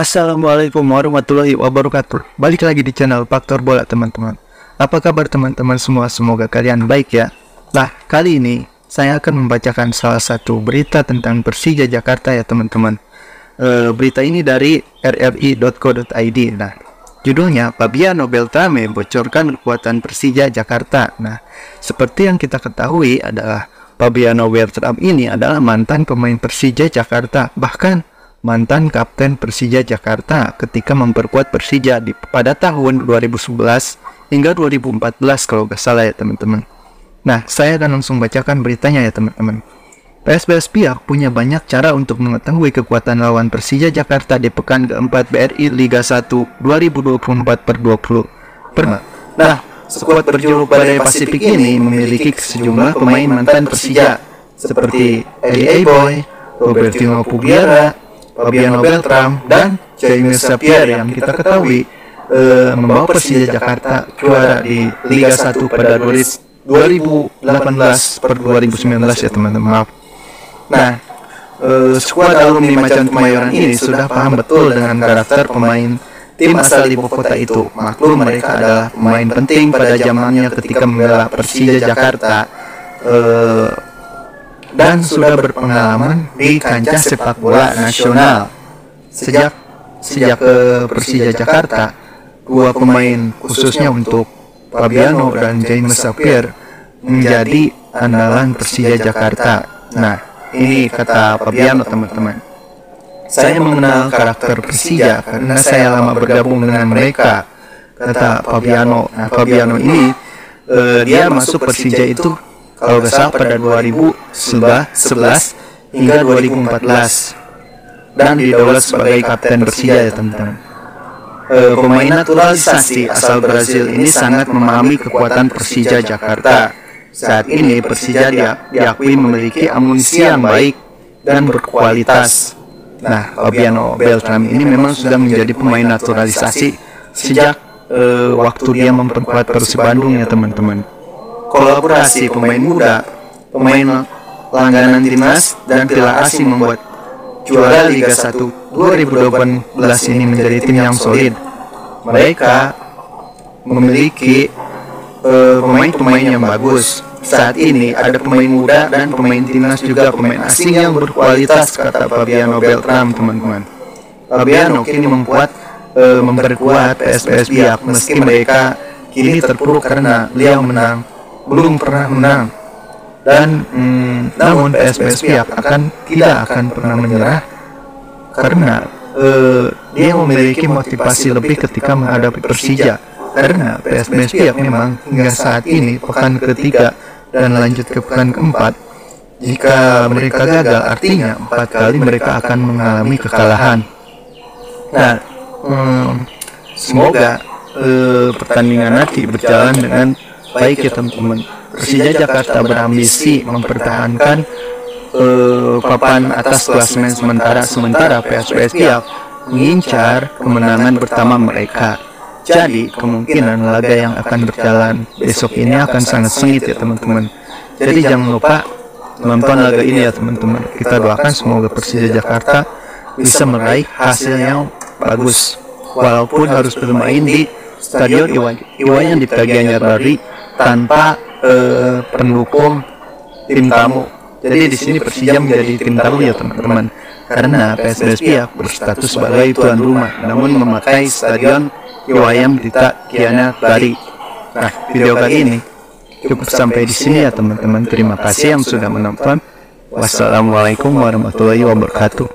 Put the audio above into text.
Assalamualaikum warahmatullahi wabarakatuh. Balik lagi di channel Faktor Bola teman-teman. Apa kabar teman-teman semua? Semoga kalian baik ya. Nah kali ini saya akan membacakan salah satu berita tentang Persija Jakarta ya teman-teman. E, Berita ini dari rri.co.id Nah judulnya Fabiano Beltrame bocorkan kekuatan Persija Jakarta. Nah seperti yang kita ketahui adalah Fabiano Beltram ini adalah mantan pemain Persija Jakarta, bahkan mantan kapten Persija Jakarta ketika memperkuat Persija di pada tahun 2011 hingga 2014 kalau nggak salah ya teman-teman. Nah, saya akan langsung bacakan beritanya ya teman-teman. PSBS pihak punya banyak cara untuk mengetahui kekuatan lawan Persija Jakarta di pekan keempat BRI Liga 1 2024 per 20. Per nah, Skuad berjuluk Badai Pasifik ini memiliki sejumlah pemain mantan Persija seperti Eddie Boy, Robertino Pugiera, Fabiano Beltram, dan Jaime Sapier yang kita ketahui uh, membawa Persija Jakarta juara di Liga 1 pada 2018 per 2019 ya teman-teman. Nah, uh, skuad alumni Macan Kemayoran ini sudah paham betul dengan karakter pemain tim asal ibu kota itu. Maklum mereka adalah pemain penting pada zamannya ketika membela Persija Jakarta uh, dan sudah berpengalaman di kancah sepak bola nasional. Sejak sejak ke Persija Jakarta, dua pemain khususnya untuk Fabiano dan James Sapir menjadi andalan Persija Jakarta. Nah, ini kata Fabiano teman-teman. Saya mengenal karakter Persija karena saya lama bergabung dengan mereka, kata Fabiano. Nah, Fabiano ini uh, dia masuk Persija itu kalau nggak salah pada 2011 hingga 2014 dan didaulat sebagai kapten Persija ya teman-teman. Uh, pemain naturalisasi asal Brazil ini sangat memahami kekuatan Persija Jakarta. Saat ini Persija diakui memiliki amunisi yang baik dan berkualitas Nah, Fabiano Beltram ini memang sudah menjadi pemain naturalisasi sejak uh, waktu dia memperkuat Persib Bandung ya teman-teman. Kolaborasi pemain muda, pemain langganan timnas dan piala asing membuat juara Liga 1 2018 ini menjadi tim yang solid. Mereka memiliki eh, pemain-pemain uh, yang bagus saat ini ada pemain muda dan pemain timnas juga pemain asing yang berkualitas kata Fabiano Beltram teman-teman. Fabiano kini membuat uh, memperkuat PSPS pihak meski mereka kini terpuruk karena beliau menang belum pernah menang. Dan mm, namun PSPS pihak akan tidak akan pernah menyerah karena uh, dia memiliki motivasi lebih ketika menghadapi Persija. Karena pihak memang hingga saat ini pekan ketiga dan lanjut ke pekan keempat, jika mereka gagal, artinya empat kali mereka akan mengalami kekalahan. Nah, hmm, semoga uh, pertandingan nanti berjalan dengan baik ya teman-teman. Persija Jakarta berambisi mempertahankan uh, papan atas klasemen sementara sementara PSPS Siap mengincar kemenangan pertama mereka. Jadi kemungkinan laga yang akan berjalan besok ini akan sangat sengit ya teman-teman. Jadi jangan lupa nonton laga ini ya teman-teman. Kita doakan semoga Persija Jakarta bisa meraih hasil yang bagus. Walaupun harus bermain di Stadion Iwayan di bagiannya dari tanpa uh, pendukung tim tamu. Jadi di sini Persija menjadi tim tamu ya teman-teman. Karena PSBS pihak berstatus sebagai tuan rumah, namun memakai stadion Iwayam Dita Kiana Bari. Nah, video kali ini cukup sampai di sini ya teman-teman. Terima kasih yang sudah menonton. Wassalamualaikum warahmatullahi wabarakatuh.